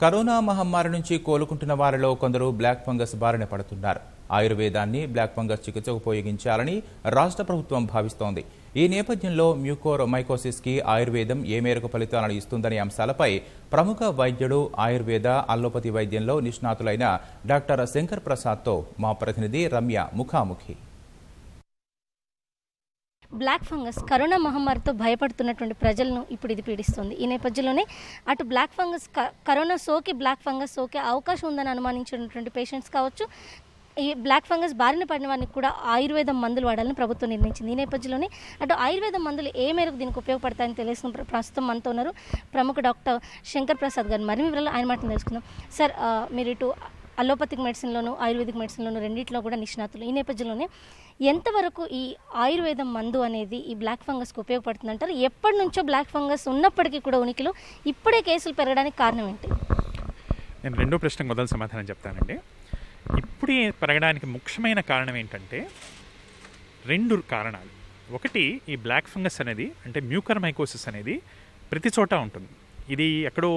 Corona మహమ్మారి నుంచి కోలుకుంటున్న వారిలో కొందరు బ్లాక్ ఫంగస్ బారిన పడుతున్నారు. ఆయుర్వేదాన్ని బ్లాక్ ఫంగస్ చికిత్స ఉపయోగించాలని రాష్ట్ర ప్రభుత్వం భావిస్తోంది. ఈ నేపథ్యంలో మ్యూకోరమైకోసిస్కి ఆయుర్వేదం ఏ మేరకు ఫలితాలను ఇస్తుందనే అంశాలపై ప్రముఖ వైద్యుడు ఆయుర్వేద అల్లోపతి వైద్యంలో నిష్ణాతులైన డాక్టర్ శంకర్ ప్రసాద్తో మా ప్రతినిధి రమ్య ముఖాముఖి. బ్లాక్ ఫంగస్ కరోనా మహమ్మారితో భయపడుతున్నటువంటి ప్రజలను ఇప్పుడు ఇది పీడిస్తుంది. ఈ నేపథ్యంలోనే అటు బ్లాక్ ఫంగస్ క- కరోనా సోకి బ్లాక్ ఫంగస్ సోకే అవకాశం ఉందని అనుమానించినటువంటి పేషెంట్స్ కావచ్చు. ఈ బ్లాక్ ఫంగస్ బారిన పడిన వారికి కూడా ఆయుర్వేదం మందులు వాడాలని ప్రభుత్వం నిర్ణయించింది. ఈ నేపథ్యంలోనే అటు ఆయుర్వేదం మందులు ఏ మేరకు దీనికి ఉపయోగపడతాయని తెలిసిన ప్రస్తుతం మనతో ఉన్నారు ప్రముఖ డాక్టర్ శంకర్ ప్రసాద్ గారు. మరిన్ని వివరాలు ఆయన మాటను తెలుసుకుందాం. సార్ మీరు ఇటు అలోపతిక్ మెడిసిన్లోను ఆయుర్వేదిక్ మెడిసిన్లోను రెండింటిలో కూడా నిష్ణాతులు. ఈ నేపథ్యంలోనే ఎంతవరకు ఈ ఆయుర్వేదం మందు అనేది ఈ బ్లాక్ ఫంగస్కి ఉపయోగపడుతుంది అంటారు ఎప్పటి నుంచో బ్లాక్ ఫంగస్ ఉన్నప్పటికీ కూడా ఉనికిలో ఇప్పుడే కేసులు పెరగడానికి కారణం ఏంటి? నేను రెండో ప్రశ్నకు మొదలు సమాధానం చెప్తానండి. ఇప్పుడే పెరగడానికి ముఖ్యమైన కారణం ఏంటంటే రెండు కారణాలు. ఒకటి ఈ బ్లాక్ ఫంగస్ అనేది అంటే మ్యూకర్ మైకోసిస్ అనేది ప్రతి చోట ఉంటుంది. ఇది ఎక్కడో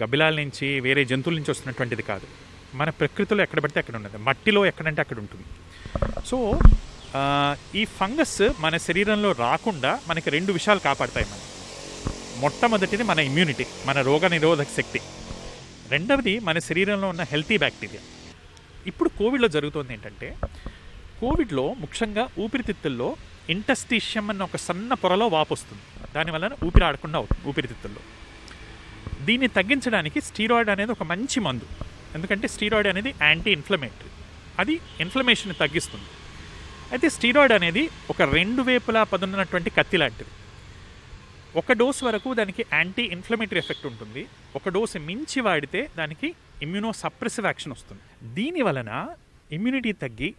గబ్బిలాల నుంచి వేరే జంతువుల నుంచి వస్తున్నటువంటిది కాదు. మన ప్రకృతిలో ఎక్కడ పడితే అక్కడ ఉండదు. మట్టిలో ఎక్కడంటే అక్కడ ఉంటుంది. సో ఈ ఫంగస్ మన శరీరంలో రాకుండా మనకి రెండు విషయాలు కాపాడతాయి మనం మొట్టమొదటిది మన ఇమ్యూనిటీ మన రోగ నిరోధక శక్తి. రెండవది మన శరీరంలో ఉన్న హెల్తీ బ్యాక్టీరియా ఇప్పుడు కోవిడ్లో జరుగుతుంది ఏంటంటే కోవిడ్లో ముఖ్యంగా ఊపిరితిత్తుల్లో ఇంటస్టీషియం అన్న ఒక సన్న పొరలో వాపు వస్తుంది. దానివల్ల ఊపిరి ఆడకుండా అవుతుంది ఊపిరితిత్తుల్లో. దీన్ని తగ్గించడానికి స్టీరాయిడ్ అనేది ఒక మంచి మందు. ఎందుకంటే స్టీరాయిడ్ అనేది యాంటీ ఇన్ఫ్లమేటరీ అది ఇన్ఫ్లమేషన్ తగ్గిస్తుంది. అయితే స్టీరాయిడ్ అనేది ఒక రెండు వేపులా పదున్నటువంటి కత్తి లాంటిది. ఒక డోస్ వరకు దానికి యాంటీ ఇన్ఫ్లమేటరీ ఎఫెక్ట్ ఉంటుంది. ఒక డోసు మించి వాడితే దానికి ఇమ్యూనో సప్రెసివ్ యాక్షన్ వస్తుంది. దీని వలన ఇమ్యూనిటీ తగ్గి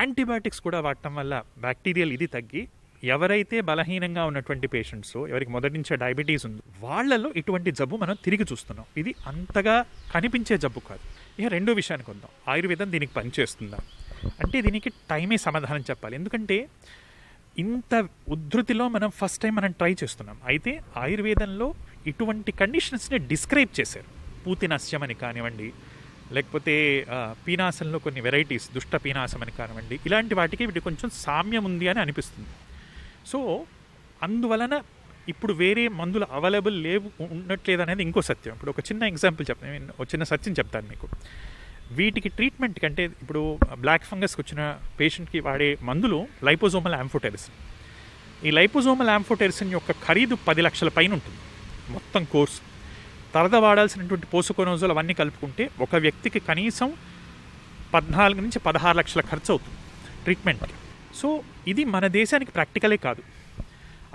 యాంటీబయాటిక్స్ కూడా వాడటం వల్ల బ్యాక్టీరియల్ ఇది తగ్గి ఎవరైతే బలహీనంగా ఉన్నటువంటి పేషెంట్స్ ఎవరికి మొదటి నుంచే డయాబెటీస్ ఉంది వాళ్ళలో ఇటువంటి జబ్బు మనం తిరిగి చూస్తున్నాం. ఇది అంతగా కనిపించే జబ్బు కాదు. ఇక రెండో విషయానికి వద్దాం. ఆయుర్వేదం దీనికి పనిచేస్తుందా? అంటే దీనికి టైమే సమాధానం చెప్పాలి. ఎందుకంటే ఇంత ఉద్ధృతిలో మనం ఫస్ట్ టైం మనం ట్రై చేస్తున్నాం. అయితే ఆయుర్వేదంలో ఇటువంటి కండిషన్స్ని డిస్క్రైబ్ చేశారు. పూతినస్యం అని కానివ్వండి లేకపోతే పీనాసంలో కొన్ని వెరైటీస్ దుష్ట పీనాసం అని కానివ్వండి ఇలాంటి వాటికి వీటి కొంచెం సామ్యం ఉంది అని అనిపిస్తుంది. సో అందువలన ఇప్పుడు వేరే మందులు అవైలబుల్ లేవు ఉండట్లేదు అనేది ఇంకో సత్యం. ఇప్పుడు ఒక చిన్న ఎగ్జాంపుల్ చెప్తాను ఒక చిన్న సత్యం చెప్తాను మీకు. వీటికి ట్రీట్మెంట్ కంటే ఇప్పుడు బ్లాక్ ఫంగస్కి వచ్చిన పేషెంట్కి వాడే మందులు లైపోజోమల్ యాంఫోటెరిసిన్. ఈ లైపోజోమల్ యాంఫోటెరిసిన్ యొక్క ఖరీదు పది లక్షల పైన ఉంటుంది మొత్తం కోర్సు. తరద వాడాల్సినటువంటి పోసుకోనోజులు అవన్నీ కలుపుకుంటే ఒక వ్యక్తికి కనీసం పద్నాలుగు నుంచి పదహారు లక్షల ఖర్చు అవుతుంది ట్రీట్మెంట్కి. సో ఇది మన దేశానికి ప్రాక్టికలే కాదు.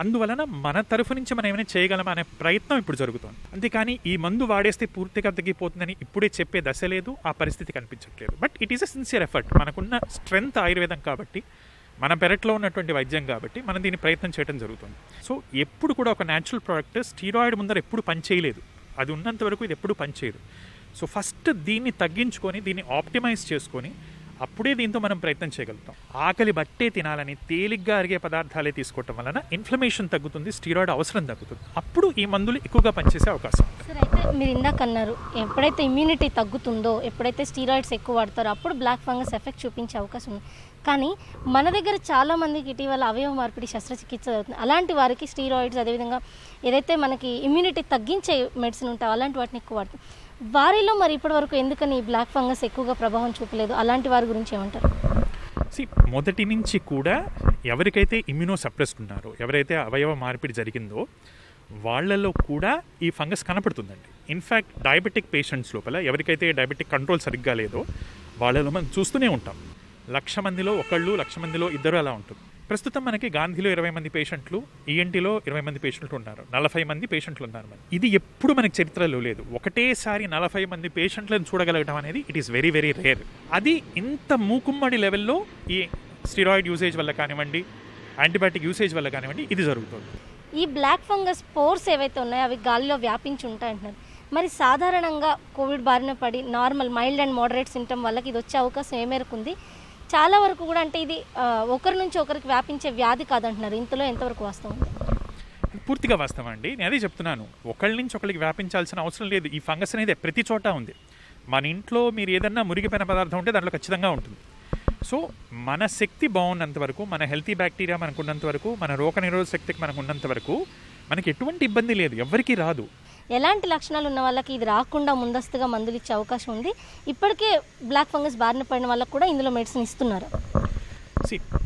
అందువలన మన తరఫు నుంచి మనం ఏమైనా చేయగలమా అనే ప్రయత్నం ఇప్పుడు జరుగుతోంది. అంతేకాని ఈ మందు వాడేస్తే పూర్తిగా తగ్గిపోతుందని ఇప్పుడే చెప్పే దశ లేదు ఆ పరిస్థితి కనిపించట్లేదు. But it is a sincere effort మనకున్న స్ట్రెంగ్త్ ఆయుర్వేదం కాబట్టి మన పెరట్లో ఉన్నటువంటి వైద్యం కాబట్టి మనం దీన్ని ప్రయత్నం చేయడం జరుగుతుంది. సో ఎప్పుడు కూడా ఒక న్యాచురల్ ప్రోడక్ట్ స్టీరాయిడ్ ముందర ఎప్పుడు పనిచేయలేదు అది ఉన్నంత వరకు ఇది ఎప్పుడు పనిచేయదు సో ఫస్ట్ దీన్ని తగ్గించుకొని దీన్ని ఆప్టిమైజ్ చేసుకొని అప్పుడే దీంతో మనం ప్రయత్నం చేయగలుగుతాం. ఆకలి బట్టే తినాలని తేలిగ్గా అరిగే పదార్థాలే తీసుకోవటం వలన ఇన్ఫ్లమేషన్ తగ్గుతుంది స్టీరాయిడ్ అవసరం తగ్గుతుంది. అప్పుడు ఈ మందులు ఎక్కువగా పనిచేసే అవకాశం సార్ అయితే మీరు ఇందాక అన్నారు ఎప్పుడైతే ఇమ్యూనిటీ తగ్గుతుందో ఎప్పుడైతే స్టీరాయిడ్స్ ఎక్కువ వాడతారో అప్పుడు బ్లాక్ ఫంగస్ ఎఫెక్ట్ చూపించే అవకాశం ఉంది. కానీ మన దగ్గర చాలా మందికి ఇటీవల అవయవ మార్పిడి శస్త్రచికిత్స జరుగుతుంది. అలాంటి వారికి స్టీరాయిడ్స్ అదేవిధంగా ఏదైతే మనకి ఇమ్యూనిటీ తగ్గించే మెడిసిన్ ఉంటాయో అలాంటి వాటిని ఎక్కువ వాడుతుంది వారిలో మరి ఇప్పటివరకు ఎందుకని ఈ బ్లాక్ ఫంగస్ ఎక్కువగా ప్రభావం చూపలేదు? అలాంటి వారి గురించి ఏమంటారు? మొదటి నుంచి కూడా ఎవరికైతే ఇమ్యూనో సప్రెస్డ్ ఉన్నారో ఎవరైతే అవయవ మార్పిడి జరిగిందో వాళ్ళలో కూడా ఈ ఫంగస్ కనపడుతుందండి. ఇన్ఫ్యాక్ట్ డయాబెటిక్ పేషెంట్స్ లోపల ఎవరికైతే డయాబెటిక్ కంట్రోల్ సరిగ్గా లేదో వాళ్ళలో మనం చూస్తూనే ఉంటాం. లక్ష మందిలో ఒకళ్ళు లక్ష మందిలో ఇద్దరు అలా ఉంటుంది ప్రస్తుతం మనకి గాంధీలో ఇరవై మంది పేషెంట్లు ఈఎన్టీలో ఇరవై మంది పేషెంట్లు ఉన్నారు. నలభై మంది పేషెంట్లు ఉన్నారు మరి. ఇది ఎప్పుడు మనకి చరిత్రలో లేదు. ఒకటేసారి నలభై మంది పేషెంట్లను చూడగలగడం అనేది it is very very rare అది ఇంత మూకుమ్మడి లెవెల్లో ఈ స్టిరాయిడ్ యూసేజ్ వల్ల కానివ్వండి యాంటీబయాటిక్ యూసేజ్ వల్ల కానివ్వండి ఇది జరుగుతుంది. ఈ బ్లాక్ ఫంగస్ పోర్స్ ఏవైతే ఉన్నాయో అవి గాలిలో వ్యాపించి ఉంటాయంటున్నారు. మరి సాధారణంగా కోవిడ్ బారిన పడి normal mild and moderate symptom వాళ్ళకి ఇది వచ్చే అవకాశం ఏ మేరకు ఉంది? చాలా వరకు కూడా అంటే ఇది ఒకరి నుంచి ఒకరికి వ్యాపించే వ్యాధి కాదంటున్నారు. ఇంతలో ఎంతవరకు వాస్తవం పూర్తిగా వాస్తవం అండి. నేను అదే చెప్తున్నాను. ఒకళ్ళ నుంచి ఒకరికి వ్యాపించాల్సిన అవసరం లేదు. ఈ ఫంగస్ అనేది ప్రతి చోట ఉంది. మన ఇంట్లో మీరు ఏదన్నా మురిగిపోయిన పదార్థం ఉంటే దాంట్లో ఖచ్చితంగా ఉంటుంది. సో మన శక్తి బాగున్నంత వరకు మన హెల్తీ బ్యాక్టీరియా మనకు ఉన్నంత వరకు మన రోగ నిరోధక శక్తికి మనకు ఉన్నంత వరకు మనకి ఎటువంటి ఇబ్బంది లేదు. ఎవరికీ రాదు. ఎలాంటి లక్షణాలు ఉన్న వాళ్ళకి ఇది రాకుండా ముందస్తుగా మందులు ఇచ్చే అవకాశం ఉంది. ఇప్పటికే బ్లాక్ ఫంగస్ బారిన పడిన వాళ్ళకి కూడా ఇందులో మెడిసిన్ ఇస్తున్నారు.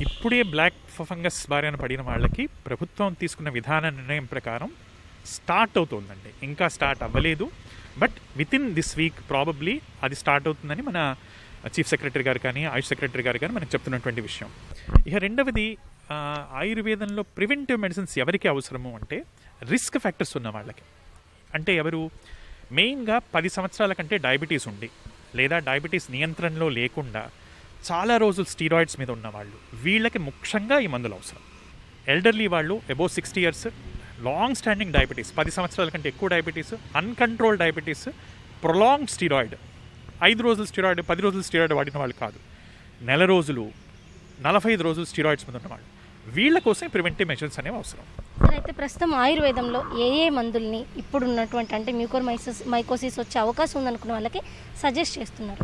ఇప్పుడే బ్లాక్ ఫంగస్ బారిన పడిన వాళ్ళకి ప్రభుత్వం తీసుకున్న విధాన నిర్ణయం ప్రకారం స్టార్ట్ అవుతుందండి. ఇంకా స్టార్ట్ అవ్వలేదు. But within this week probably అది స్టార్ట్ అవుతుందని మన చీఫ్ సెక్రటరీ గారు కానీ ఆయుష్ సెక్రటరీ గారు కానీ మనకు చెప్తున్నటువంటి విషయం. ఇక రెండవది ఆయుర్వేదంలో ప్రివెంటివ్ మెడిసిన్స్ ఎవరికి అవసరము అంటే రిస్క్ ఫ్యాక్టర్స్ ఉన్న వాళ్ళకి. అంటే ఎవరు? మెయిన్గా పది సంవత్సరాల కంటే డయాబెటీస్ ఉండి లేదా డయాబెటీస్ నియంత్రణలో లేకుండా చాలా రోజులు స్టీరాయిడ్స్ మీద ఉన్నవాళ్ళు వీళ్ళకి ముఖ్యంగా ఈ మందులు అవసరం. ఎల్డర్లీ వాళ్ళు above sixty years long standing diabetes పది సంవత్సరాల కంటే ఎక్కువ diabetes uncontrol diabetes prolong steroid ఐదు రోజులు స్టీరాయిడ్ పది రోజులు స్టీరాయిడ్ వాడిన వాళ్ళు కాదు. నెల రోజులు నలభై ఐదు రోజులు స్టీరాయిడ్స్ మీద ఉన్నవాళ్ళు వీళ్ళ. కోసం ప్రివెంటివ్ మెజర్స్ అనేవి అవసరం. సార్ అయితే ప్రస్తుతం ఆయుర్వేదంలో ఏ ఏ మందుల్ని ఇప్పుడు ఉన్నటువంటి అంటే మ్యూకోర్ మైసోస్ మైకోసిస్ వచ్చే అవకాశం ఉందనుకున్న వాళ్ళకి సజెస్ట్ చేస్తున్నారు.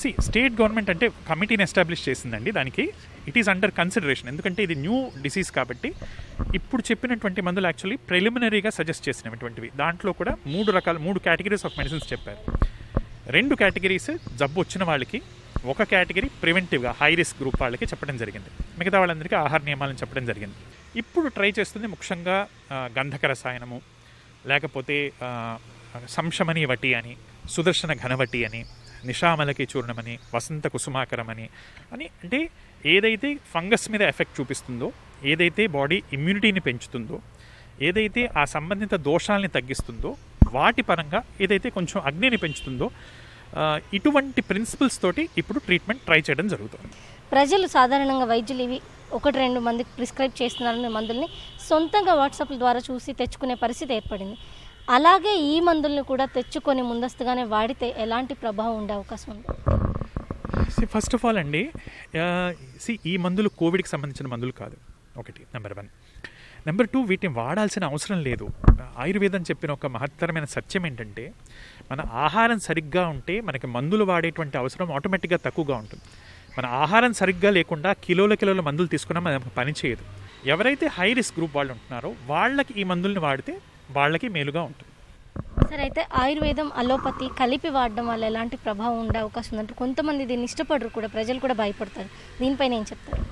సి స్టేట్ గవర్నమెంట్ అంటే కమిటీని ఎస్టాబ్లిష్ చేసిందండి దానికి. ఇట్ ఈస్ అండర్ కన్సిడరేషన్ ఎందుకంటే ఇది న్యూ డిసీజ్ కాబట్టి ఇప్పుడు చెప్పినటువంటి మందులు యాక్చువల్లీ ప్రిలిమినరీగా సజెస్ట్ చేసినటువంటివి. దాంట్లో కూడా మూడు రకాల మూడు కేటగిరీస్ ఆఫ్ మెడిసిన్స్ చెప్పారు. రెండు కేటగిరీస్ జబ్బు వచ్చిన వాళ్ళకి ఒక కేటగిరీ ప్రివెంటివ్గా హై రిస్క్ గ్రూప్ వాళ్ళకి చెప్పడం జరిగింది. మిగతా వాళ్ళందరికీ ఆహార నియమాలను చెప్పడం జరిగింది. ఇప్పుడు ట్రై చేస్తుంది ముఖ్యంగా గంధక రసాయనము లేకపోతే సంశమని వటి అని సుదర్శన ఘనవటి అని నిషామలకి చూర్ణమని వసంత కుసుమాకరమని అని అంటే ఏదైతే ఫంగస్ మీద ఎఫెక్ట్ చూపిస్తుందో ఏదైతే బాడీ ఇమ్యూనిటీని పెంచుతుందో ఏదైతే ఆ సంబంధిత దోషాలని తగ్గిస్తుందో వాటి పరంగా ఏదైతే కొంచెం అగ్నిని పెంచుతుందో ఇటువంటి ప్రిన్సిపల్స్ తోటి ఇప్పుడు ట్రీట్మెంట్ ట్రై చేయడం జరుగుతుంది. ప్రజలు సాధారణంగా వైద్యులు ఇవి ఒకటి రెండు మందికి ప్రిస్క్రైబ్ చేస్తున్నారనే మందుల్ని సొంతంగా వాట్సాప్ల ద్వారా చూసి తెచ్చుకునే పరిస్థితి ఏర్పడింది. అలాగే ఈ మందుల్ని కూడా తెచ్చుకొని ముందస్తుగానే వాడితే ఎలాంటి ప్రభావం ఉండే అవకాశం ఉంది? సి ఫస్ట్ ఆఫ్ ఆల్ అండి సి ఈ మందులు కోవిడ్కి సంబంధించిన మందులు కాదు. ఒకటి నెంబర్ వన్ నెంబర్ టూ వీటిని వాడాల్సిన అవసరం లేదు. ఆయుర్వేదం చెప్పిన ఒక మహత్తరమైన సత్యం ఏంటంటే మన ఆహారం సరిగ్గా ఉంటే మనకి మందులు వాడేటువంటి అవసరం ఆటోమేటిక్గా తక్కువగా ఉంటుంది. మన ఆహారం సరిగ్గా లేకుండా కిలోల కిలోల మందులు తీసుకున్నా మనకు పని చేయదు. ఎవరైతే హై రిస్క్ గ్రూప్ వాళ్ళు ఉంటున్నారో వాళ్ళకి ఈ మందుల్ని వాడితే వాళ్ళకి మేలుగా ఉంటుంది. సరే అయితే ఆయుర్వేదం అలోపతి కలిపి వాడడం వల్ల ఎలాంటి ప్రభావం ఉండే అవకాశం ఉందంటే కొంతమంది దీన్ని ఇష్టపడరు కూడా ప్రజలు కూడా భయపడతారు. దీనిపైన ఏం చెప్తారు?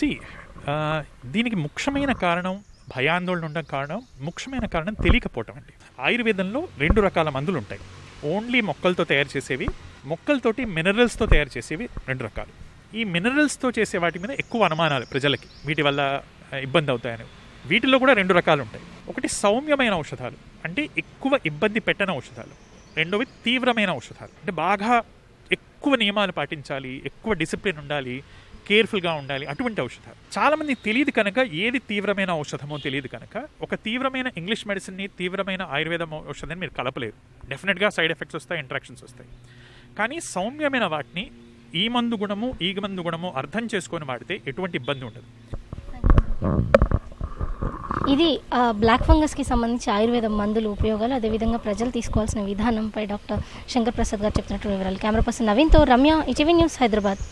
సి దీనికి ముఖ్యమైన కారణం భయాందోళన ఉండడం కారణం ముఖ్యమైన కారణం తెలియకపోవటం అండి. ఆయుర్వేదంలో రెండు రకాల మందులు ఉంటాయి. ఓన్లీ మొక్కలతో తయారు చేసేవి మొక్కలతోటి మినరల్స్తో తయారు చేసేవి రెండు రకాలు. ఈ మినరల్స్తో చేసే వాటి మీద ఎక్కువ అనుమానాలు ప్రజలకి వీటి వల్ల ఇబ్బంది అవుతాయని. వీటిలో కూడా రెండు రకాలు ఉంటాయి. ఒకటి సౌమ్యమైన ఔషధాలు అంటే ఎక్కువ ఇబ్బంది పెట్టని ఔషధాలు. రెండవది తీవ్రమైన ఔషధాలు. అంటే బాగా ఎక్కువ నియమాలు పాటించాలి ఎక్కువ డిసిప్లిన్ ఉండాలి కేర్ఫుల్గా ఉండాలి అటువంటి ఔషధాలు. చాలామంది తెలియదు కనుక ఏది తీవ్రమైన ఔషధమో తెలియదు కనుక ఒక తీవ్రమైన ఇంగ్లీష్ మెడిసిన్ని తీవ్రమైన ఆయుర్వేద ఔషధాన్ని మీరు కలపలేరు. డెఫినెట్గా సైడ్ ఎఫెక్ట్స్ వస్తాయి ఇంట్రాక్షన్స్ వస్తాయి. కానీ సౌమ్యమైన వాటిని ఈ మందు గుణము ఈ మందు గుణము అర్థం చేసుకొని వాడితే ఎటువంటి ఇబ్బంది ఉండదు. ఇది ఆ, బ్లాక్ ఫంగస్కి సంబంధించి ఆయుర్వేద మందులు ఉపయోగాలు అదేవిధంగా ప్రజలు తీసుకోవాల్సిన విధానంపై డాక్టర్ శంకర్ ప్రసాద్ గారు చెప్పినట్టు వివరాలు. కెమెరా పర్సన్ నవీన్తో రమ్య ఇటీవీ న్యూస్ హైదరాబాద్.